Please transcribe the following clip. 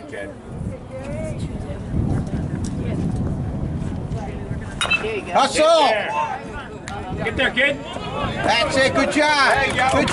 ball. Hustle! Get there, kid. That's it. Good job. Good job.